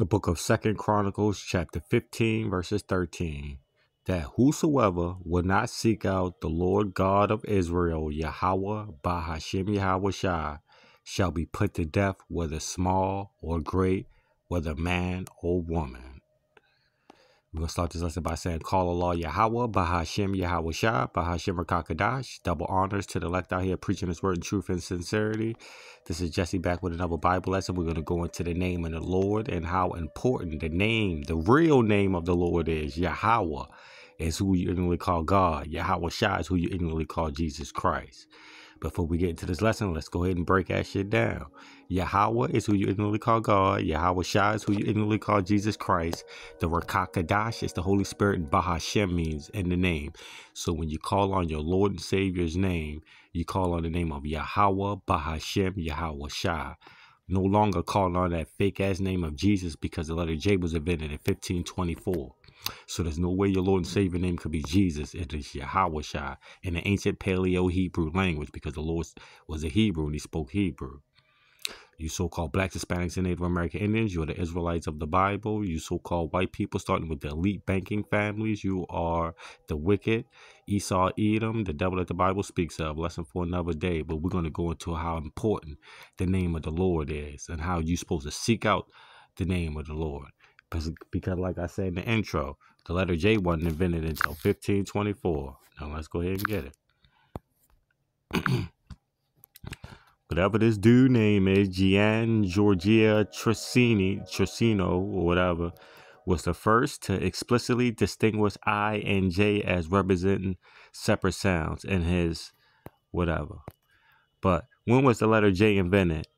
the book of Second Chronicles, chapter 15, verses 13. That whosoever will not seek out the Lord God of Israel, Yahweh, Bahashim Yahweh Shai, shall be put to death, whether small or great, whether man or woman. We're going to start this lesson by saying, Call Allah Yahweh, Bahashim Yahweh Shah, Bahashim Rakakadash. Double honors to the elect out here preaching His word in truth and sincerity. This is Jesse back with another Bible lesson. We're going to go into the name of the Lord and how important the name, the real name of the Lord is. Yahweh is who you ignorantly call God. Yahweh Shah is who you ignorantly call Jesus Christ. Before we get into this lesson, let's go ahead and break that shit down. Yahweh is who you ignorantly call God. Yahweh Shai is who you ignorantly call Jesus Christ. The Rakakadash is the Holy Spirit, and Bahashem means in the name. So when you call on your Lord and Savior's name, you call on the name of Yahweh, Bahashem, Yahweh Shai. No longer calling on that fake ass name of Jesus because the letter J was invented in 1524. So there's no way your Lord and Savior name could be Jesus. It is Yahweh in the ancient Paleo Hebrew language because the Lord was a Hebrew and he spoke Hebrew. You so-called blacks, Hispanics, and Native American Indians, you are the Israelites of the Bible. You so-called white people, starting with the elite banking families, you are the wicked. Esau, Edom, the devil that the Bible speaks of. Lesson for another day. But we're going to go into how important the name of the Lord is and how you're supposed to seek out the name of the Lord. Because, like I said in the intro, the letter J wasn't invented until 1524. Now let's go ahead and get it. Whatever this dude name is, Gian Georgia Tricini, Tricino, or whatever, was the first to explicitly distinguish I and J as representing separate sounds in his whatever. But when was the letter J invented?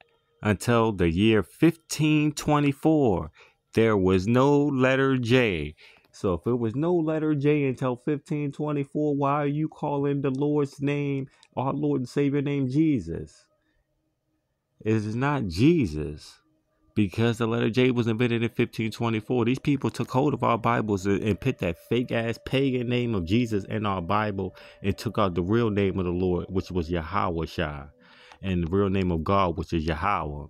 Until the year 1524 there was no letter J. So if it was no letter J until 1524, why are you calling the Lord's name, our Lord and Savior name Jesus? It is not Jesus. Because the letter J was invented in 1524. These people took hold of our Bibles and, put that fake ass pagan name of Jesus in our Bible and took out the real name of the Lord, which was Yahweh and the real name of God, which is Yahweh.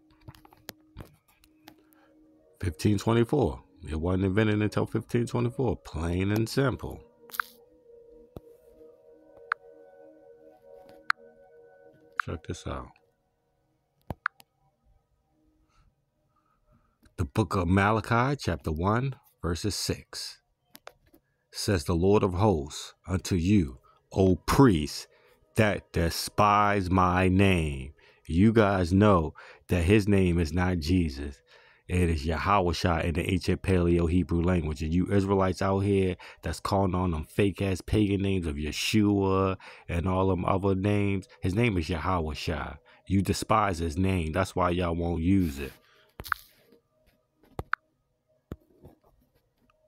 1524. It wasn't invented until 1524. Plain and simple. Check this out. The book of Malachi, chapter 1, verses 6. Says the Lord of hosts unto you, O priests, that despise my name. You guys know that his name is not Jesus. It is Yahweh in the ancient Paleo Hebrew language. And you Israelites out here that's calling on them fake ass pagan names of Yeshua and all them other names, his name is Yahweh You despise his name. That's why y'all won't use it.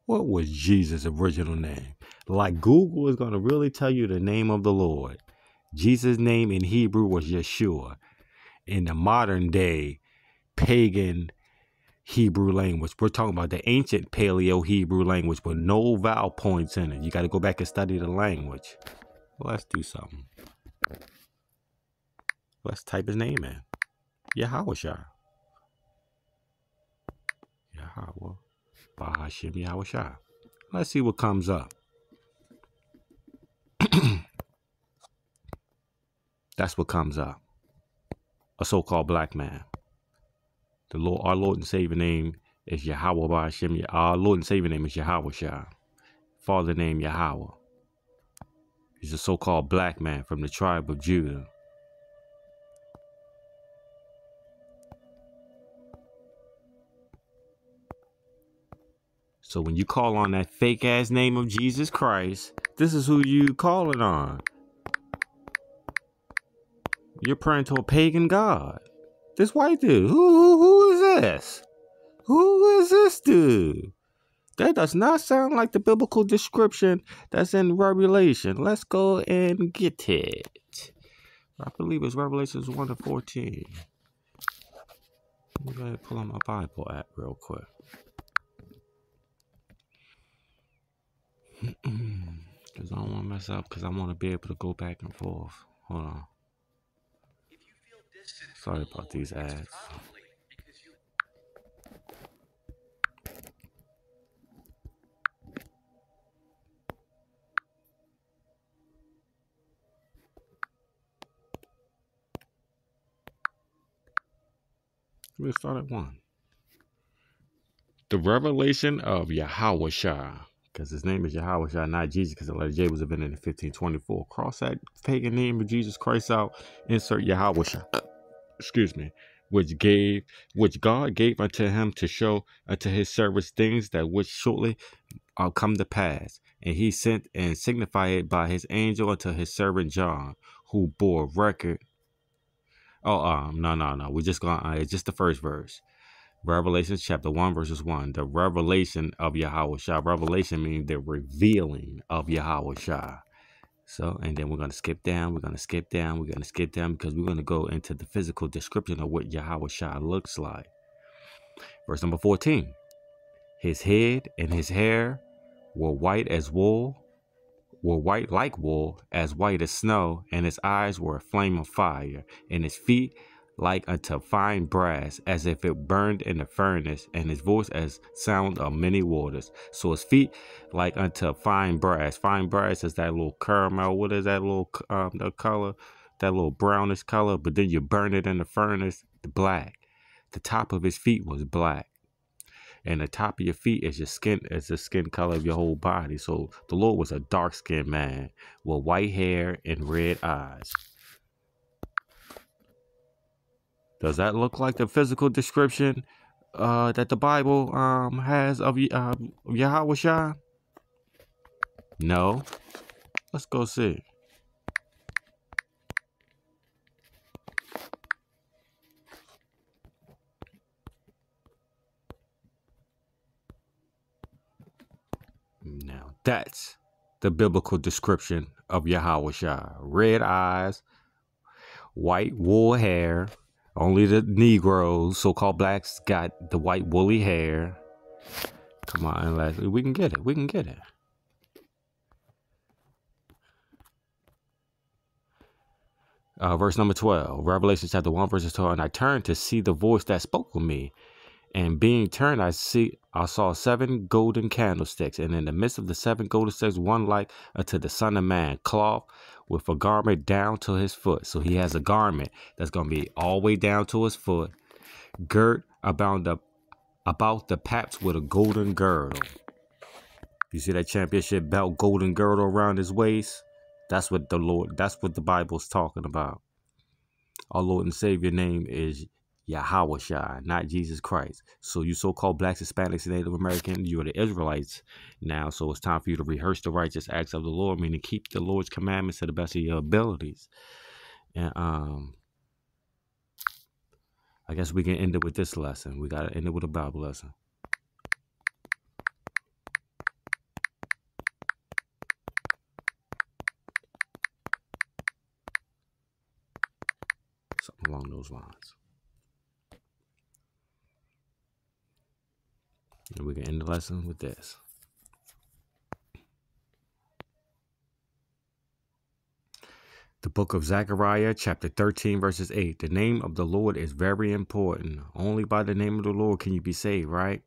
What was Jesus' original name? Like Google is going to really tell you the name of the Lord. Jesus' name in Hebrew was Yeshua. In the modern day pagan Hebrew language. We're talking about the ancient Paleo Hebrew language with no vowel points in it. You got to go back and study the language. Let's do something. Let's type his name in. Yahweh Shah. Yahweh. Bahashim Yahweh. Let's see what comes up. That's what comes up. A so-called black man. The Lord, our Lord and Savior name is Yahweh Ba'ashem. Our Lord and Savior name is Yahweh Shah. Father name Yahweh. He's a so-called black man from the tribe of Judah. So when you call on that fake ass name of Jesus Christ, this is who you calling on. You're praying to a pagan god. This white dude. Who, who, who is this? Who is this dude? That does not sound like the biblical description that's in Revelation. Let's go and get it. I believe it's Revelations 1 to 14. Let me pull on my Bible app real quick. Because I don't want to mess up, because I want to be able to go back and forth. Hold on. Sorry about these ads. We start at one. The revelation of Yahawashah, because his name is Yahawashah, not Jesus, because the letter J was invented in 1524. Cross that pagan name of Jesus Christ out, insert Yahawashah. Excuse me. Which gave which God gave unto him to show unto his servants things that would shortly uh, come to pass. And he sent and signified it by his angel unto his servant John, who bore record. Oh, um, no, no, no. We're just going. Uh, it's just the first verse. Revelation chapter 1, verses 1. The revelation of Yahweh Shah. Revelation means the revealing of Yahweh Shah. So, and then we're going to skip down. We're going to skip down. We're going to skip down because we're going to go into the physical description of what Yahweh Shah looks like. Verse number 14. His head and his hair were white as wool, were white like wool, as white as snow, and his eyes were a flame of fire, and his feet like unto fine brass, as if it burned in the furnace, and his voice as sound of many waters. So his feet like unto fine brass. Fine brass is that little caramel. What is that little um the color? That little brownish color, but then you burn it in the furnace, the black. The top of his feet was black and the top of your feet is your skin is the skin color of your whole body. So the Lord was a dark skinned man with white hair and red eyes. Does that look like the physical description uh, that the Bible um, has of uh, Yahweh? No. Let's go see. Now that's the biblical description of Yahweh. Red eyes, white wool hair. Only the Negroes, so-called blacks, got the white woolly hair. Come on, Leslie. We can get it. We can get it. Uh, verse number 12, Revelation chapter 1, verses 12. And I turned to see the voice that spoke with me. And being turned, I see I saw seven golden candlesticks, and in the midst of the seven golden sticks, one like unto the Son of Man, cloth with a garment down to his foot. So he has a garment that's gonna be all the way down to his foot, girt about the about the paps with a golden girdle. You see that championship belt golden girdle around his waist? That's what the Lord that's what the Bible's talking about. Our Lord and Savior name is Yahweh not Jesus Christ. So you so-called blacks, Hispanics, Native American, you are the Israelites now. So it's time for you to rehearse the righteous acts of the Lord, meaning keep the Lord's commandments to the best of your abilities. And um I guess we can end it with this lesson. We gotta end it with a Bible lesson. Something along those lines. We can end the lesson with this. The book of Zechariah, chapter 13, verses 8. The name of the Lord is very important. Only by the name of the Lord can you be saved, right?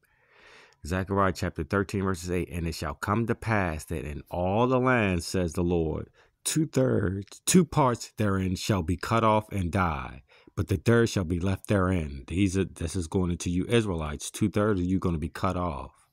Zechariah chapter 13, verses 8. And it shall come to pass that in all the land, says the Lord, two thirds, two parts therein shall be cut off and die, but the third shall be left therein. These are this is going into you Israelites. Two thirds of you going to be cut off.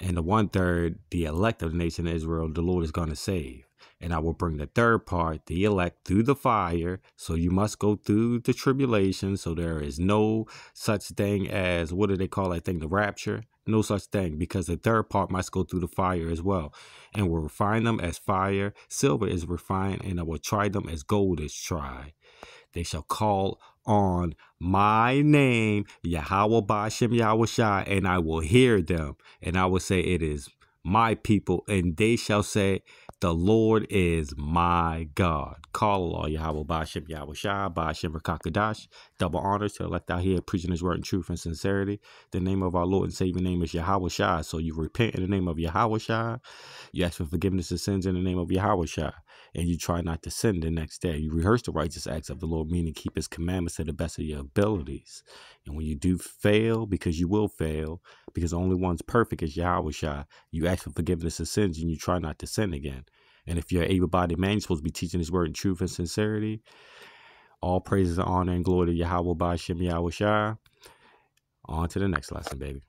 And the one third, the elect of the nation of Israel, the Lord is going to save. And I will bring the third part, the elect, through the fire. So you must go through the tribulation. So there is no such thing as, what do they call that thing, the rapture? No such thing, because the third part must go through the fire as well. And will refine them as fire. Silver is refined, and I will try them as gold is tried. They shall call on my name, Yahweh Bashem Yahweh and I will hear them. And I will say, It is my people. And they shall say, The Lord is my God. Call Allah Yahweh Bashem Yahweh Shah, Bashem Rakakadash. Double honors to elect out here, preaching his word in truth and sincerity. The name of our Lord and Savior name is Yahweh Shah. So you repent in the name of Yahweh Shah. You ask for forgiveness of sins in the name of Yahweh Shah and you try not to sin the next day. You rehearse the righteous acts of the Lord, meaning keep his commandments to the best of your abilities. And when you do fail, because you will fail, because only one's perfect is Yahweh Shah, you ask for forgiveness of sins and you try not to sin again. And if you're able bodied man, you're supposed to be teaching his word in truth and sincerity. All praises, and honor, and glory to Yahweh by Shem Yahweh Shai. On to the next lesson, baby.